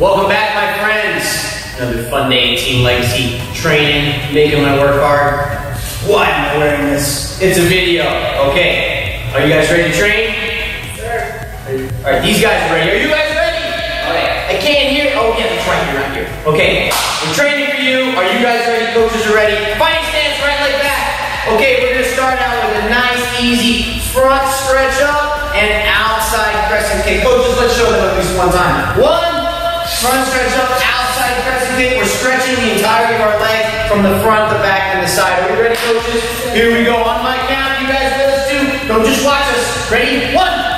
Welcome back, my friends. Another fun day Team Legacy training, making my work hard. Why am I wearing this? It's a video. Okay, are you guys ready to train? Sure. All right, these guys are ready. Are you guys ready? All right, I can't hear. Oh yeah, that's right. You're right here. Okay, we're training for you. Are you guys ready? Coaches are ready. Fighting stance, right leg back. Okay, we're gonna start out with a nice, easy front stretch up and outside crescent kick. Coaches, let's show them at least one time. One, front stretch up, outside crescent kick. We're stretching the entirety of our leg from the front, the back, and the side. Are we ready, coaches? Here we go. On my count, you guys let us too. Don't just watch us. Ready? One,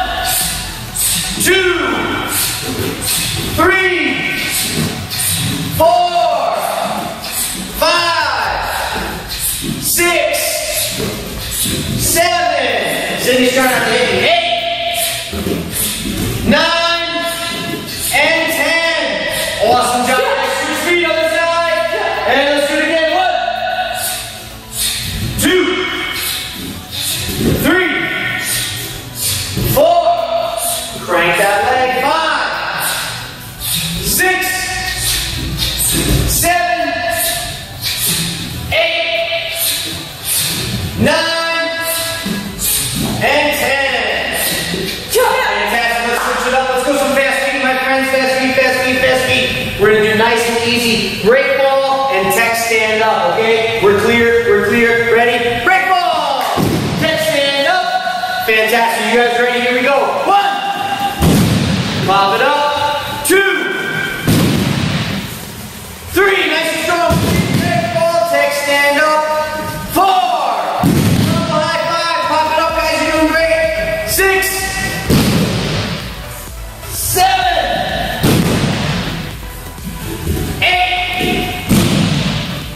We're clear.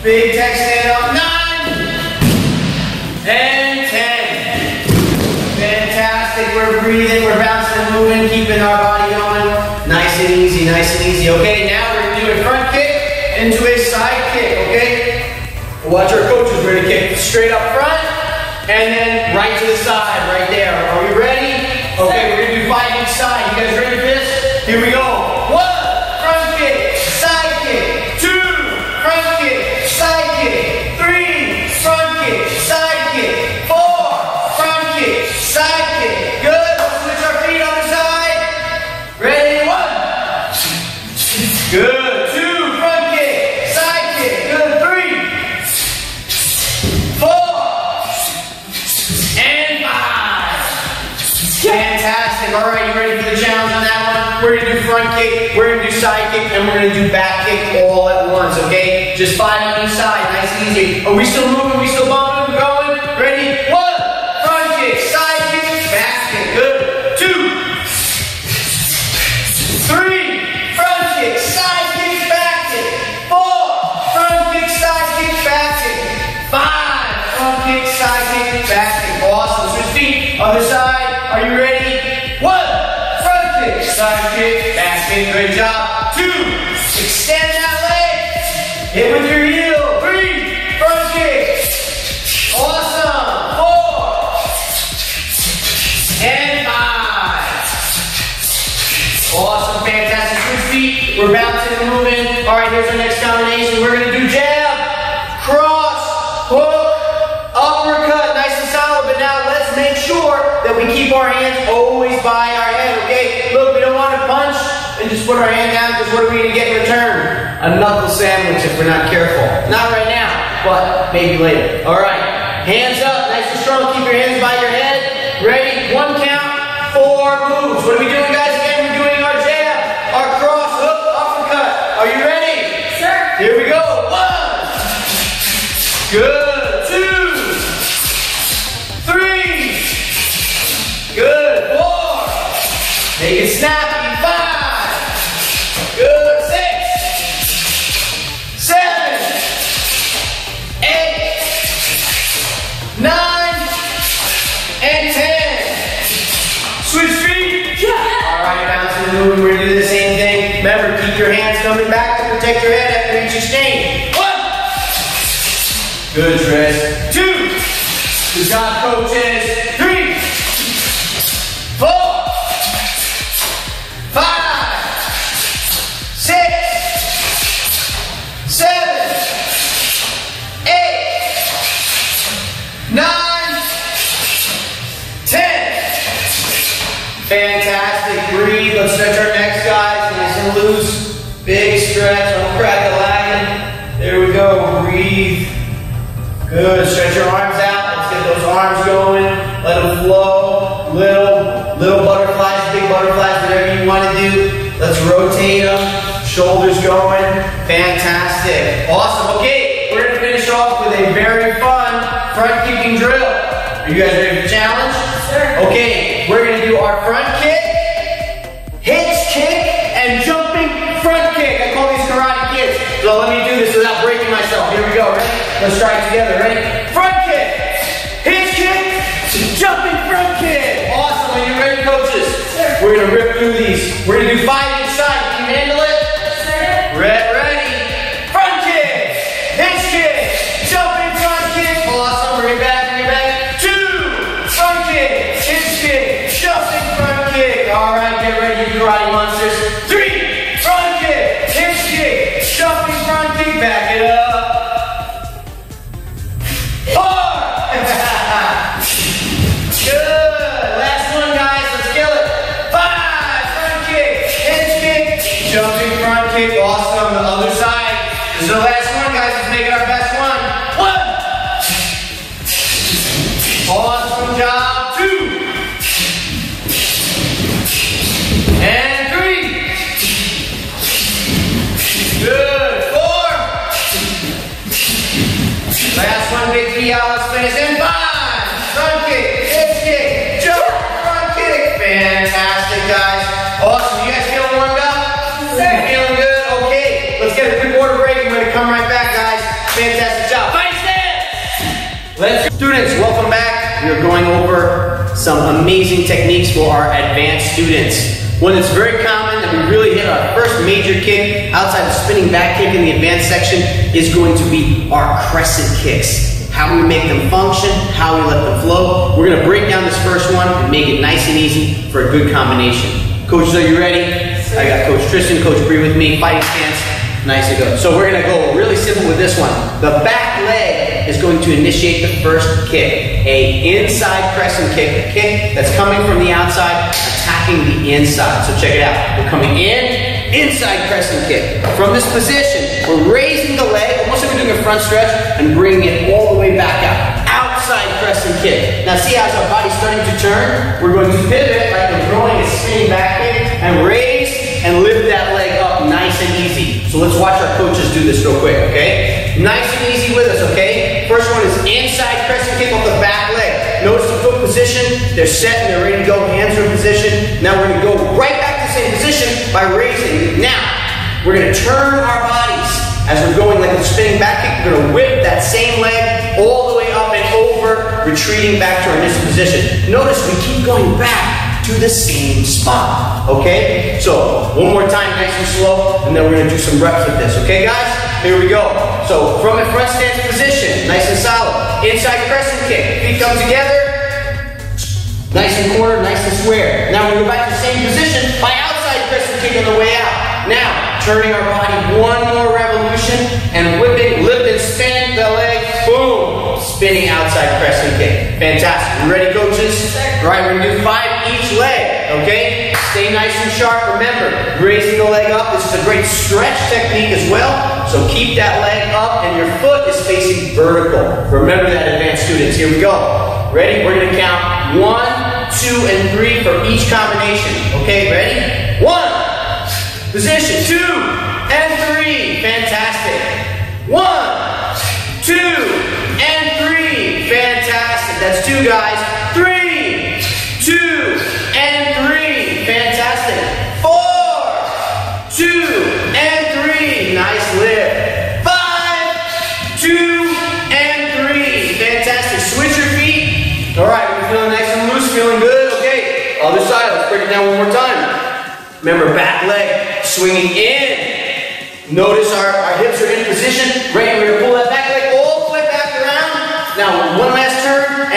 Big tech stand up. Nine. And ten. Fantastic. We're breathing. We're bouncing and moving, keeping our body going. Nice and easy. Nice and easy. Okay, now we're gonna do a front kick into a side kick. Okay. Watch our coaches. We're gonna kick straight up front and then right to the side, right there. Are we ready? Okay, we're gonna do five each side. You guys ready for this? Here we go. We're gonna do side kick, and we're gonna do back kick all at once, okay? Just five on each side, nice and easy. Are we still moving? Are we still bumping? We're going? Ready? One, Great job. Two, extend that leg. Hit with your heel. Three, front kick. Awesome. Four, and five. Awesome, fantastic. Switch feet. We're bouncing and moving. All right, here's our next combination. We're gonna do jab, cross, hook, uppercut. Nice and solid. But now let's make sure that we keep our hands always by our head. Okay? Look, we don't want to punch and just put our hand down because what are we gonna get in return? A knuckle sandwich if we're not careful. Not right now, but maybe later. All right. Hands up, nice and strong. Keep your hands by your head. Ready? One count, four moves. What are we doing, guys? do when we're do the same thing. Remember, keep your hands coming back to protect your head after each exchange. One. Good, Tris. Two. Good job, coaches. Three. Four. Five. Six. Seven. Eight. Nine. Ten. Fantastic. Let's stretch our necks, guys. Nice and loose. Big stretch. Don't crack a lagging. There we go. Breathe. Good. Stretch your arms out. Let's get those arms going. Let them flow. Little, little butterflies, big butterflies, whatever you want to do. Let's rotate them. Shoulders going. Fantastic. Awesome. Okay, we're gonna finish off with a very fun front kicking drill. Are you guys ready for the challenge? Sure. Okay, Let's try it together. Ready? Front kick, hitch kick, jumping front kick. Awesome. Are you ready, coaches? We're gonna rip through these. We're gonna do five amazing techniques for our advanced students. One that's very common that we really hit our first major kick outside the spinning back kick in the advanced section is going to be our crescent kicks. How we make them function, how we let them flow. We're going to break down this first one and make it nice and easy for a good combination. Coaches, are you ready? I got Coach Tristan, Coach Bree with me, fighting stance. Nice and good. So we're gonna go really simple with this one. The back leg is going to initiate the first kick. A inside crescent kick, a kick that's coming from the outside, attacking the inside. So check it out. We're coming in, inside crescent kick. From this position, we're raising the leg, almost like we're doing a front stretch, and bringing it all the way back out. Outside crescent kick. Now see how as our body's starting to turn, we're going to pivot coaches do this real quick, okay? Nice and easy with us, okay? First one is inside crescent kick off the back leg. Notice the foot position, they're set and they're ready to go, hands are in position. Now we're gonna go right back to the same position by raising. Now, we're gonna turn our bodies as we're going like a spinning back kick. We're gonna whip that same leg all the way up and over, retreating back to our initial position. Notice we keep going back to the same spot. Okay? So, one more time, nice and slow, and then we're gonna do some reps with this. Okay, guys? Here we go. So, from a front stance position, nice and solid. Inside crescent kick, feet come together, nice and cornered, nice and square. Now we go back to the same position by outside crescent kick on the way out. Now, turning our body one more revolution and whipping, spinning outside crescent kick. Fantastic. You ready, coaches? All right, we're gonna do five each leg, okay? Stay nice and sharp. Remember, raising the leg up. This is a great stretch technique as well. So keep that leg up and your foot is facing vertical. Remember that, advanced students. Here we go. Ready? We're gonna count one, two, and three for each combination. Okay, ready? One. Position two That's two guys. Three, two, and three. Fantastic. Four, two, and three. Nice lift. Five, two, and three. Fantastic. Switch your feet. All right, we're feeling nice and loose, feeling good. Okay, other side. Let's break it down one more time. Remember, back leg swinging in. Notice our, our hips are in position.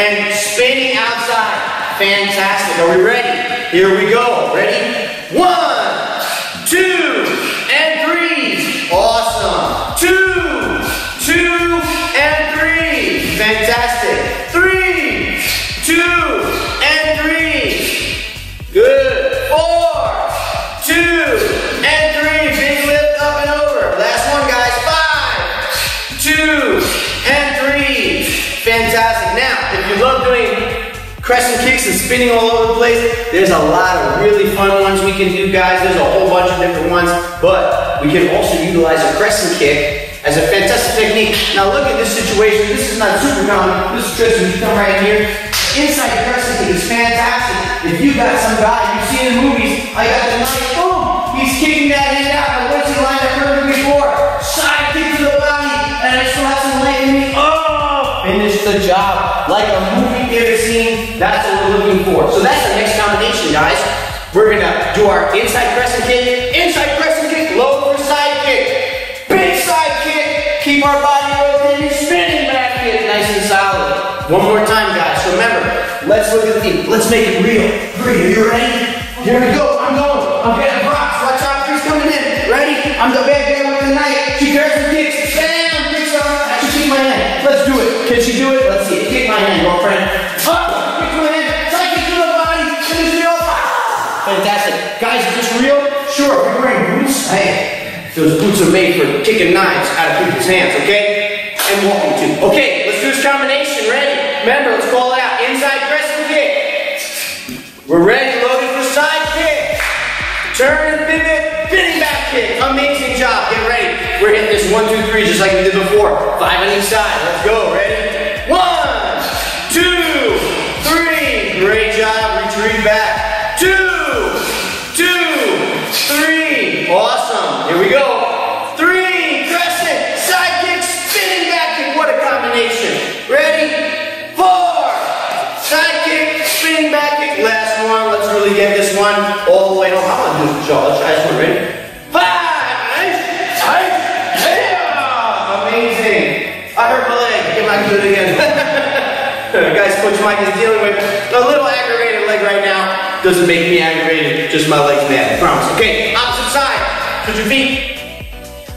And spinning outside. Fantastic. Are we ready? Here we go. Ready? One, and spinning all over the place. There's a lot of really fun ones we can do, guys. There's a whole bunch of different ones, but we can also utilize a crescent kick as a fantastic technique. Now look at this situation. This is not super common. This is Tristan. You come right here. Inside the crescent kick is fantastic. If you got some guy you've seen in movies, I got the knife, boom, he's kicking that hand the job. Like a movie theater scene. that's what we're looking for. So that's the next combination, guys. We're gonna do our inside crescent kick, inside crescent kick, low side kick, big side kick, keep our body rotating, spinning back kick, nice and solid. One more time, guys. Remember, let's look at the theme. Let's make it real. Three, are you ready? Here we go. I'm going. I'm getting props. Watch out, Chris coming in. Ready? I'm the bad guy with the knife. She grabs and kicks. Bam! Kicks her. I should kick my hand. Let's do it. Can she do it? Let's see. Kick my hand, girlfriend. Up! Kick my hand. Kick to the body. Finish it off. Fantastic. Guys, is this real? Sure. If you're wearing boots, hey, those boots are made for kicking knives out of people's hands, okay? And walking too. Okay, let's do this combination. Ready? Remember, let's call it out. Inside crescent kick. We're ready, loaded for side kick. Turn and pivot, spinning back kick. Amazing job. Get ready. We're hitting this one, two, three, just like we did before. Five on each side. Let's go. Ready? One, two, three. Great job. Retreat back. Two, two, three. Awesome. Here we go. Three, crescent, side kick, spinning back kick. What a combination. Ready? Four, side kick, spinning back kick. Last one. Let's really get this one all the way home. I'm gonna do this, y'all. Let's try this one. Ready? Guys, Coach Mike is dealing with a little aggravated leg right now. Doesn't make me aggravated, just my leg's mad, I promise. Okay, opposite side. Put your feet.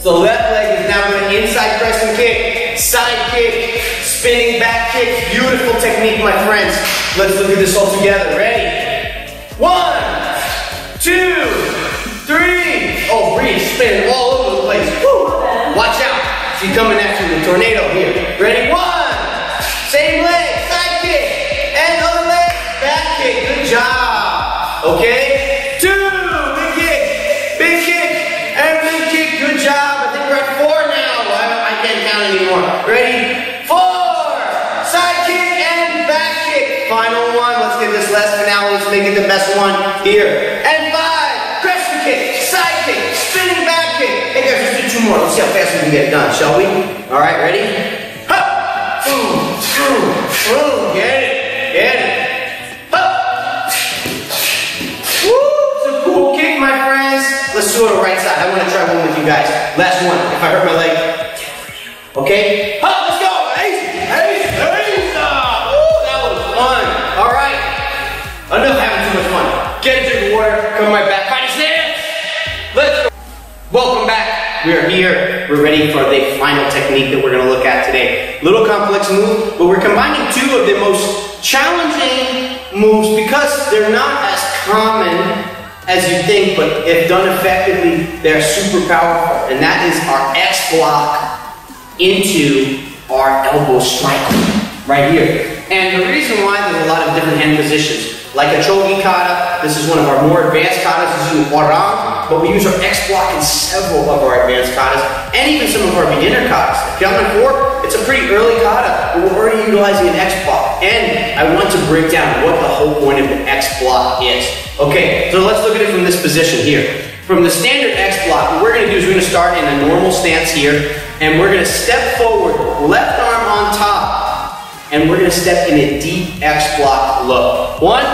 So left leg is now going inside crescent kick, side kick, spinning back kick. Beautiful technique, my friends. Let's look at this all together. Ready? One, two, three. Oh, breathe, spin all over the place. Woo. Watch out. She's coming at you with a tornado here. Ready? One. Same leg, Okay? Two. Big kick. Big kick. And big kick. Good job. I think we're at four now. I, I can't count anymore. Ready? Four. Side kick and back kick. Final one. Let's get this last finale. Let's make it the best one here. And five. Crescent kick. Side kick. Spinning back kick. Hey guys, let's do two more. Let's see how fast we can get done, shall we? All right, ready? Hup. Boom. Boom. Boom. Get it. Get it. You guys. Last one. If I hurt my leg. Okay? Let's go. Easy. Easy. Easy. Woo, that was fun. All right. Enough having too much fun. Get a drink of water. Come right back. Fight stance. Let's go. Welcome back. We are here. We're ready for the final technique that we're going to look at today. Little complex move, but we're combining two of the most challenging moves because they're not as common as you think, but if done effectively, they're super powerful. And that is our X block into our elbow strike right here. And the reason why there's a lot of different hand positions. Like a chogi kata, this is one of our more advanced katas, this is orang, but we use our X block in several of our advanced katas, and even some of our beginner katas. If you're Gentleman 4, it's a pretty early kata, but we're already utilizing an X block. And I want to break down what the whole point of the X block is. Okay, so let's look at it from this position here. From the standard X block, what we're gonna do is we're gonna start in a normal stance here, and we're gonna step forward, left arm on top, and we're gonna step in a deep X block low. One,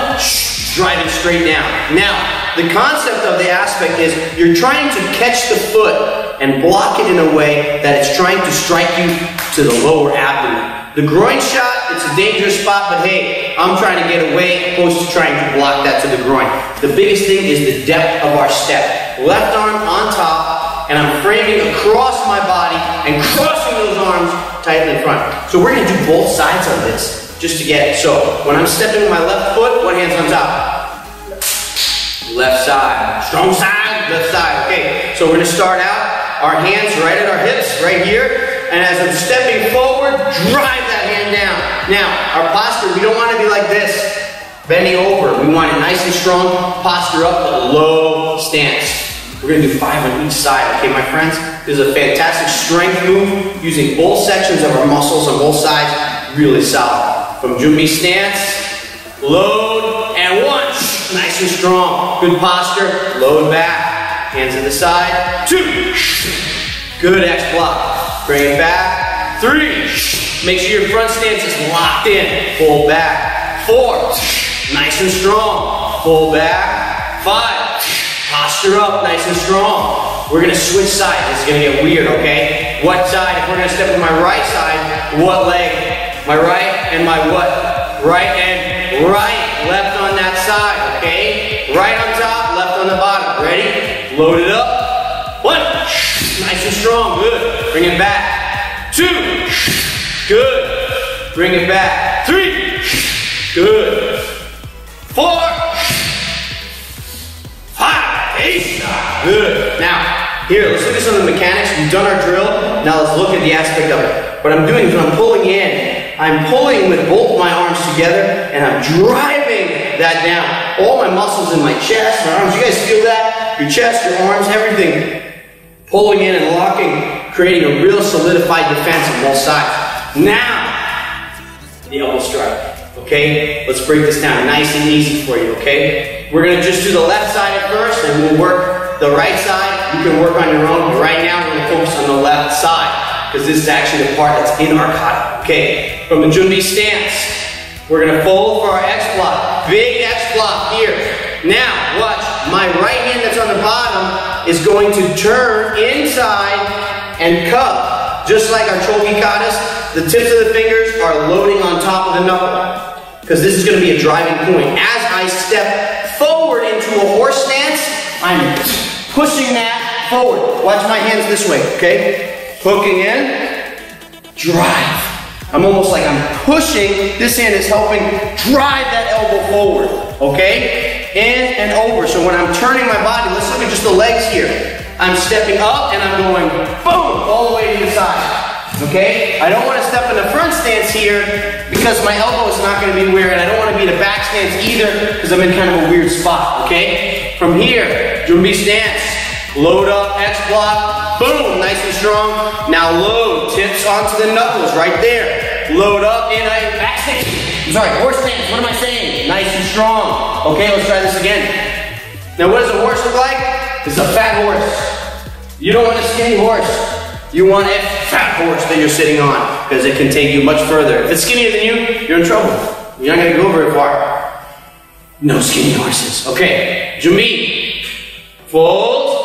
driving straight down. Now, the concept of the aspect is you're trying to catch the foot and block it in a way that it's trying to strike you to the lower abdomen. The groin shot, it's a dangerous spot, but hey, I'm trying to get away opposed to trying to block that to the groin. The biggest thing is the depth of our step. Left arm on top, and I'm framing across my body and crossing those arms tightly in front. So we're gonna do both sides of this just to get it. So when I'm stepping with my left foot, one hand's on top. Left side, strong side, left side. Okay, so we're gonna start out, our hands right at our hips, right here. And as I'm stepping forward, drive that hand down. Now, our posture, we don't wanna be like this. bending over. We want it nice and strong, posture up, but low stance. We're gonna do five on each side, okay, my friends? This is a fantastic strength move using both sections of our muscles on both sides, really solid. From Jumbi stance, load, and one. Nice and strong. Good posture, load back. Hands to the side, two. Good X block. Bring it back, three. Make sure your front stance is locked in. Pull back, four. Nice and strong. Pull back, five. Posture up, nice and strong. We're gonna switch sides. This is gonna get weird, okay? What side? If we're gonna step on my right side, what leg? My right and my what? Right and right. Right on top, left on the bottom. Ready? Load it up. One. Nice and strong. Good. Bring it back. Two. Good. Bring it back. Three. Good. Four. Five. Eight. Good. Now, here, let's look at some of the mechanics. We've done our drill. Now let's look at the aspect of it. What I'm doing is I'm pulling in, I'm pulling with both my arms together and I'm driving that down. All my muscles in my chest, my arms, you guys feel that? Your chest, your arms, everything. Pulling in and locking, creating a real solidified defense on both sides. Now, the elbow strike. Okay? Let's break this down nice and easy for you, okay? We're gonna just do the left side at first and we'll work the right side. You can work on your own, but right now we're gonna focus on the left side because this is actually the part that's in our kata. Okay? From the Jumbi stance, we're gonna fold for our X block. Big X block here. Now, watch. My right hand that's on the bottom is going to turn inside and cup. Just like our chogi katas, the tips of the fingers are loading on top of the knuckle. Because this is going to be a driving point. As I step forward into a horse stance, I'm pushing that forward. Watch my hands this way, okay? Hooking in, drive. I'm almost like I'm pushing, this hand is helping drive that elbow forward, okay? In and over. So when I'm turning my body, let's look at just the legs here. I'm stepping up and I'm going boom, all the way to the side. Okay? I don't want to step in the front stance here because my elbow is not going to be where, and I don't want to be in a back stance either because I'm in kind of a weird spot. Okay? From here, Jumbi stance. Load up, X block, boom, nice and strong. Now load, tips onto the knuckles right there. Load up in a back stance. Sorry, horse stance, what am I saying? Nice and strong. Okay, let's try this again. Now what does a horse look like? It's a fat horse. You don't want a skinny horse. You want a fat horse that you're sitting on because it can take you much further. If it's skinnier than you, you're in trouble. You're not going to go very far. No skinny horses. Okay, Jumbi. Fold.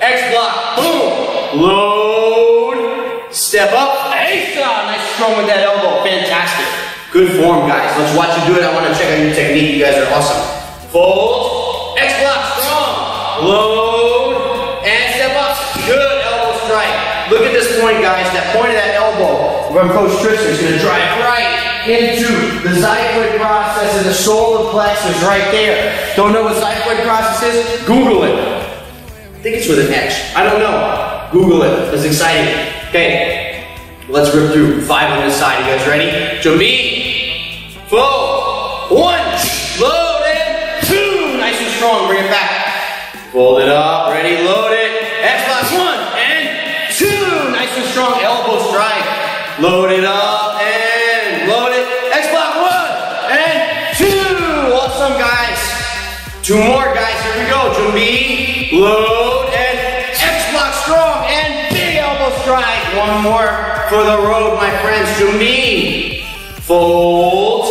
X block. Boom. Load. Step up. Hey, nice strong with that elbow. Fantastic. Good form, guys. Let's watch you do it. I want to check out your technique. You guys are awesome. Fold. X block. Strong. Load. And step up. Good elbow strike. Look at this point, guys. That point of that elbow from Coach Trickster is going to drive right into the xiphoid process and the solar plexus right there. Don't know what xiphoid process is? Google it. I think it's with an X. I don't know. Google it. It's exciting. Okay. Let's rip through five on this side. You guys ready? Jumbi. Fold. One. Load it. Two. Nice and strong. Bring it back. Fold it up. Ready? Load it. X plus one. And two. Nice and strong. Elbow strike. Load it up. And load it. X block one. And two. Awesome, guys. Two more, guys. Here we go. Jumbi. Load. One more for the road, my friends. To me, Fold.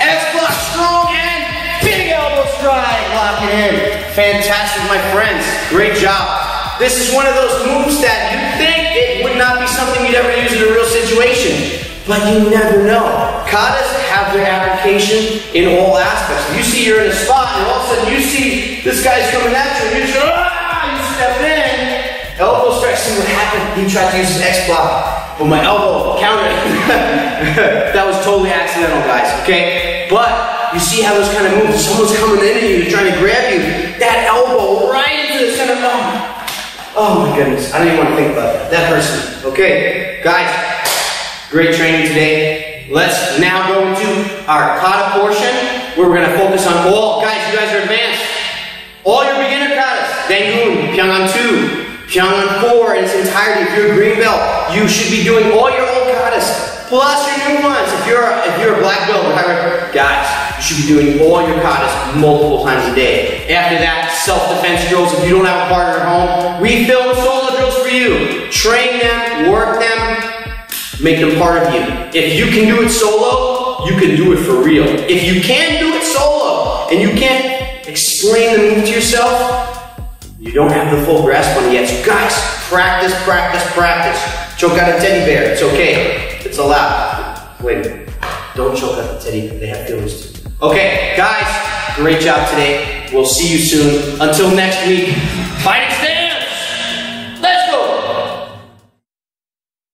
X block strong. And big elbow strike. Lock it in. Fantastic, my friends. Great job. This is one of those moves that you think it would not be something you'd ever use in a real situation. But you never know. Katas have their application in all aspects. You see you're in a spot and all of a sudden you see this guy's coming at you tried to use his X block, but my elbow countered. that was totally accidental, guys, okay? But you see how those kind of moves, someone's coming into you, trying to grab you, that elbow right into the center. Oh, oh my goodness, I don't even want to think about that. That person. Okay, guys, great training today. Let's now go into our kata portion. where we're gonna focus on all, guys, you guys are advanced. All your beginner katas, Dangun, Pyongan 2, Pyongan 4 in its entirety. If you're a green belt, you should be doing all your old katas, plus your new ones. If you're a, if you're a black belt, guys, you should be doing all your katas multiple times a day. After that, self-defense drills. If you don't have a partner at home, we film solo drills for you. Train them, work them, make them part of you. If you can do it solo, you can do it for real. If you can't do it solo and you can't explain the move to yourself, you don't have the full grasp on it yet. So guys, practice, practice, practice. Choke out a teddy bear. It's okay. It's allowed. Wait, don't choke out the teddy. bear. They have feelings too. Okay, guys, great job today. We'll see you soon. Until next week, fight extend.